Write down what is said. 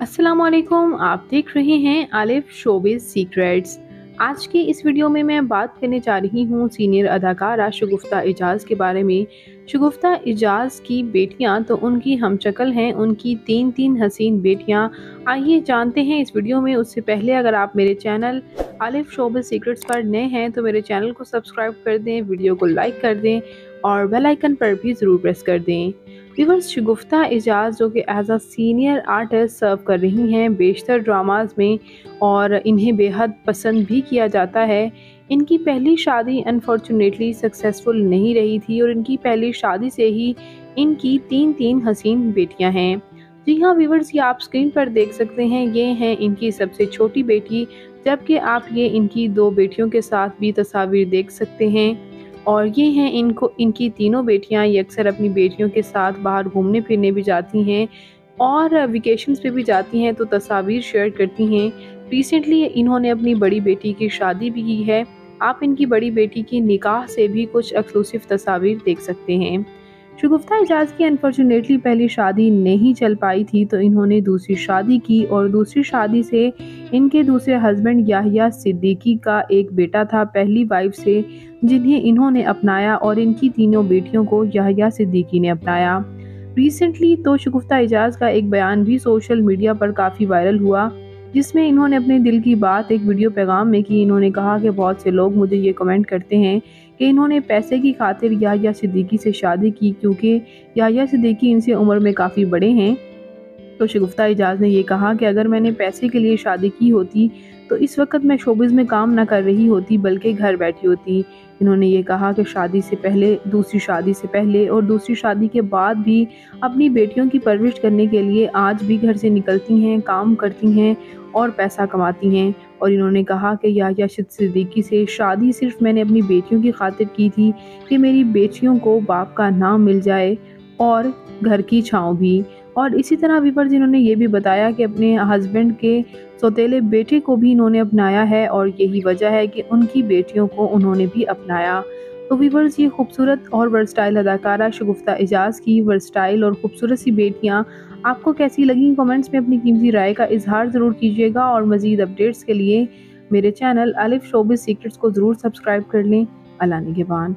असलकुम आप देख रहे हैं आलिफ शोबिस सीक्रेट्स। आज की इस वीडियो में मैं बात करने जा रही हूँ सीनियर अदाकारा शगुफ्ता एजाज के बारे में। शगुफ्ता एजाज की बेटियाँ तो उनकी हमशक्ल हैं, उनकी तीन तीन हसीन बेटियाँ। आइए जानते हैं इस वीडियो में। उससे पहले अगर आप मेरे चैनल आलिफ शोबिस सीक्रेट्स पर नए हैं तो मेरे चैनल को सब्सक्राइब कर दें, वीडियो को लाइक कर दें और बेल आइकन पर भी ज़रूर प्रेस कर दें। विवर्स शगुफ्ता एजाज जो कि as a senior artist serve कर रही हैं, बेशतर ड्रामाज में और इन्हें बेहद पसंद भी किया जाता है। इनकी पहली शादी अनफॉर्चुनेटली सक्सेसफुल नहीं रही थी और इनकी पहली शादी से ही इनकी तीन तीन हसीन बेटियाँ हैं। जी हाँ व्यूवर्स ये आप स्क्रीन पर देख सकते हैं। ये हैं इनकी सबसे छोटी बेटी, जबकि आप ये इनकी दो बेटियों के साथ भी तस्वीर देख सकते हैं। और ये हैं इनको, इनकी तीनों बेटियाँ, ये अक्सर अपनी बेटियों के साथ बाहर घूमने फिरने भी जाती हैं और वेकेशंस पे भी जाती हैं तो तस्वीर शेयर करती हैं। रिसेंटली इन्होंने अपनी बड़ी बेटी की शादी भी की है। आप इनकी बड़ी बेटी की निकाह से भी कुछ एक्सक्लूसिव तस्वीर देख सकते हैं। शगुफ्ता एजाज की अनफॉर्चुनेटली पहली शादी नहीं चल पाई थी तो इन्होंने दूसरी शादी की और दूसरी शादी से इनके दूसरे हस्बैंड याहिया सिद्दीकी का एक बेटा था, पहली वाइफ से जिन्हें इन्होंने अपनाया और इनकी तीनों बेटियों को याहिया सिद्दीकी ने अपनाया। रिसेंटली तो शगुफ्ता एजाज का एक बयान भी सोशल मीडिया पर काफ़ी वायरल हुआ, जिसमें इन्होंने अपने दिल की बात एक वीडियो पैगाम में की। इन्होंने कहा कि बहुत से लोग मुझे ये कमेंट करते हैं कि इन्होंने पैसे की खातिर याहिया सिद्दीकी से शादी की, क्योंकि याहिया सिद्दीकी इनसे उम्र में काफ़ी बड़े हैं। तो शगुफ्ता एजाज ने यह कहा कि अगर मैंने पैसे के लिए शादी की होती तो इस वक्त मैं शोबिज़ में काम ना कर रही होती, बल्कि घर बैठी होती। इन्होंने ये कहा कि शादी से पहले, दूसरी शादी से पहले और दूसरी शादी के बाद भी अपनी बेटियों की परवरिश करने के लिए आज भी घर से निकलती हैं, काम करती हैं और पैसा कमाती हैं। और इन्होंने कहा कि याहिया सिद्दीकी से शादी सिर्फ़ मैंने अपनी बेटियों की खातिर की थी कि मेरी बेटियों को बाप का नाम मिल जाए और घर की छाँव भी। और इसी तरह वीवर जिन्होंने ये भी बताया कि अपने हस्बैंड के सौतेले बेटे को भी इन्होंने अपनाया है और यही वजह है कि उनकी बेटियों को उन्होंने भी अपनाया। तो वीवर्स ये खूबसूरत और वर्स्टाइल अदाकारा शगुफ्ता एजाज की वर्स्टाइल और ख़ूबसूरत सी बेटियाँ, आपको कैसी लगी? कमेंट्स में अपनी कीमती राय का इजहार ज़रूर कीजिएगा और मज़ीद अपडेट्स के लिए मेरे चैनल अलिफ शोबिस सीक्रेट्स को ज़रूर सब्सक्राइब कर लें। अल्लाह निगेबान।